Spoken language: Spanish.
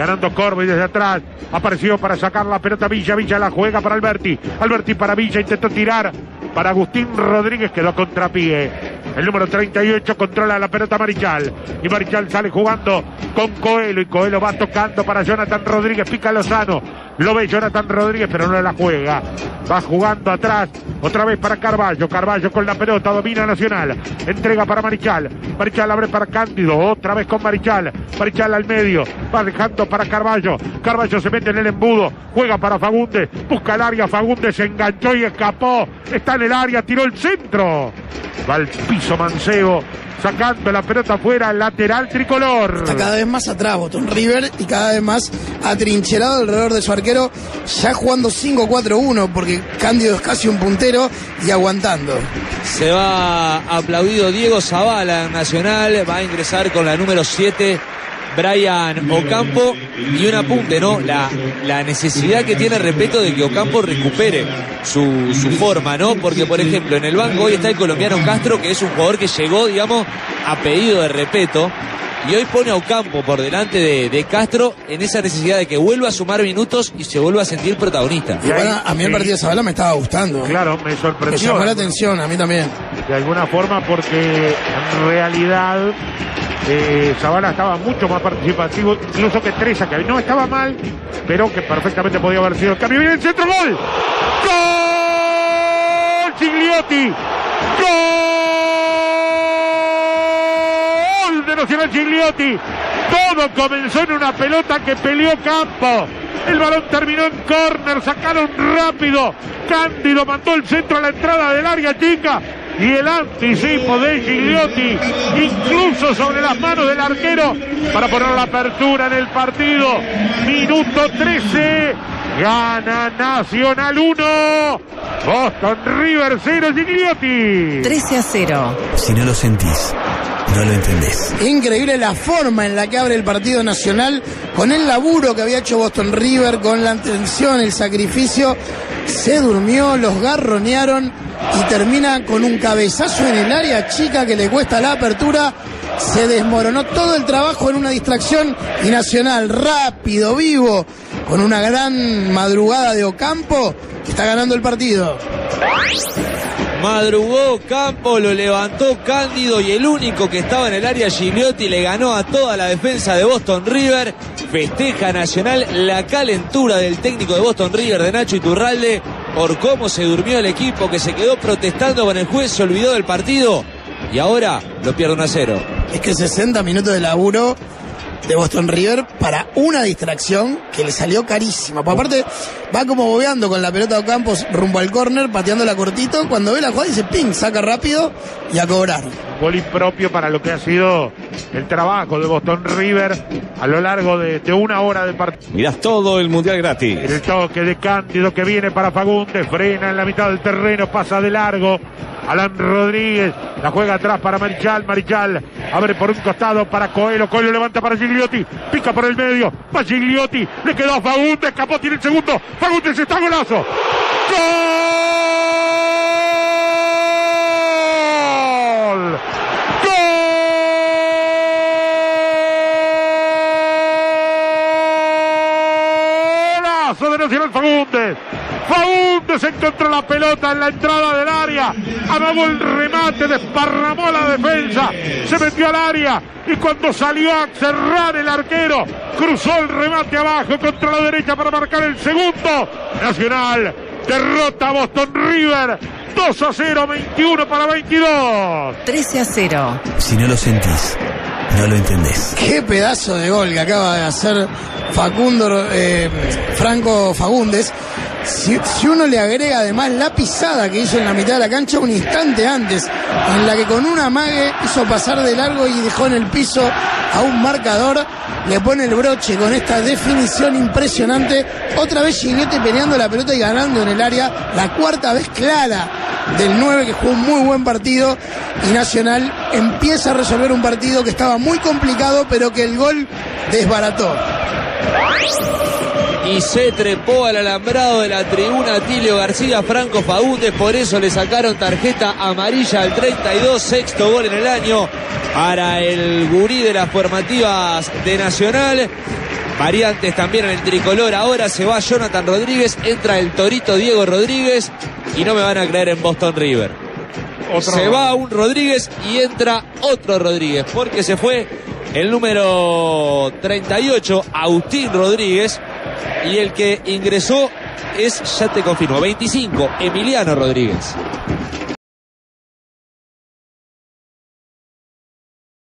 ganando Corbe desde atrás. Apareció para sacar la pelota Villa. Villa la juega para Alberti. Alberti para Villa. Intentó tirar para Agustín Rodríguez. Quedó contrapié. El número 38 controla la pelota Marichal. Y Marichal sale jugando con Coelho. Y Coelho va tocando para Jonathan Rodríguez. Pica Lozano. Lo ve Jonathan Rodríguez, pero no la juega. Va jugando atrás. Otra vez para Carballo. Carballo con la pelota. Domina Nacional. Entrega para Marichal. Marichal abre para Cándido. Otra vez con Marichal. Marichal al medio. Va dejando para Carballo. Carballo se mete en el embudo. Juega para Fagundes. Busca el área. Fagundes se enganchó y escapó. Está en el área. Tiró el centro. Va al piso Mancebo sacando la pelota afuera, lateral tricolor. Está cada vez más atrás Boston River y cada vez más atrincherado alrededor de su arquero, ya jugando 5-4-1 porque Cándido es casi un puntero y aguantando. Se va aplaudido Diego Zavala Nacional, va a ingresar con la número 7 Brian Ocampo y un apunte, ¿no? La, la necesidad que tiene respeto de que Ocampo recupere su, su, forma, ¿no? Porque, por ejemplo, en el banco hoy está el colombiano Castro, que es un jugador que llegó, digamos, a pedido de respeto. Y hoy pone a Ocampo por delante de, de, Castro en esa necesidad de que vuelva a sumar minutos y se vuelva a sentir protagonista. Y bueno, a mí el partido de Zabala me estaba gustando. Claro, me sorprendió. Me llamó la atención, a mí también. De alguna forma, porque en realidad eh, Zavala estaba mucho más participativo, incluso que Treza, que no estaba mal, pero que perfectamente podía haber sido el cambio. ¡Viene el centro! ¡Gol! ¡Gol! ¡Gigliotti! ¡Gol! Nacional Gigliotti. Todo comenzó en una pelota que peleó Campo. El balón terminó en córner, sacaron rápido. Cándido mandó el centro a la entrada del área chica y el anticipo de Gigliotti, incluso sobre las manos del arquero, para poner la apertura en el partido. Minuto 13, gana Nacional 1, Boston River 0, Gigliotti. 13 a 0. Si no lo sentís, no lo entendés. Increíble la forma en la que abre el partido nacional, con el laburo que había hecho Boston River, con la atención, el sacrificio. Se durmió, los garronearon y termina con un cabezazo en el área chica que le cuesta la apertura. Se desmoronó todo el trabajo en una distracción y Nacional rápido, vivo, con una gran madrugada de Ocampo, está ganando el partido. Madrugó Campo, lo levantó Cándido y el único que estaba en el área Gigliotti le ganó a toda la defensa de Boston River. Festeja Nacional la calentura del técnico de Boston River, de Nacho Iturralde, por cómo se durmió el equipo que se quedó protestando con el juez, se olvidó del partido y ahora lo pierde 1 a 0. Es que 60 minutos de laburo de Boston River para una distracción que le salió carísima. Por aparte, va como bobeando con la pelota de Campos rumbo al córner, pateándola cortito. Cuando ve la jugada dice ping, saca rápido y a cobrar. Gol impropio para lo que ha sido el trabajo de Boston River a lo largo de, de una hora de partido. Mirás todo el mundial gratis. El toque de Cándido que viene para Fagundes, frena en la mitad del terreno, pasa de largo. Alan Rodríguez la juega atrás para Marichal. Marichal abre por un costado para Coelho. Coelho levanta para Gigliotti. Pica por el medio. Va Gigliotti. Le quedó a Fagundes. Escapó, tiene el segundo. Fagundes está golazo. ¡Gol! Golazo de Nacional Fagundes. Fagundes encontró la pelota en la entrada del área. Amagó el remate, desparramó la defensa. Se metió al área. Y cuando salió a cerrar el arquero, cruzó el remate abajo contra la derecha para marcar el segundo. Nacional derrota a Boston River. 2 a 0, 21 para 22. 13 a 0. Si no lo sentís, no lo entendés. Qué pedazo de gol que acaba de hacer Facundo eh, Franco Fagundes. Si, uno le agrega además la pisada que hizo en la mitad de la cancha un instante antes, en la que con una amague hizo pasar de largo y dejó en el piso a un marcador, le pone el broche con esta definición impresionante. Otra vez Gigliotti peleando la pelota y ganando en el área, la cuarta vez clara del 9 que jugó un muy buen partido y Nacional empieza a resolver un partido que estaba muy complicado pero que el gol desbarató y se trepó al alambrado de la tribuna Tilio García Franco Fagundes, por eso le sacaron tarjeta amarilla al 32, sexto gol en el año para el gurí de las formativas de Nacional. Variantes también en el tricolor. Ahora se va Jonathan Rodríguez, entra el Torito Diego Rodríguez y no me van a creer en Boston River. Otro- Se va un Rodríguez y entra otro Rodríguez, porque se fue el número 38, Agustín Rodríguez, y el que ingresó es, ya te confirmo, 25, Emiliano Rodríguez.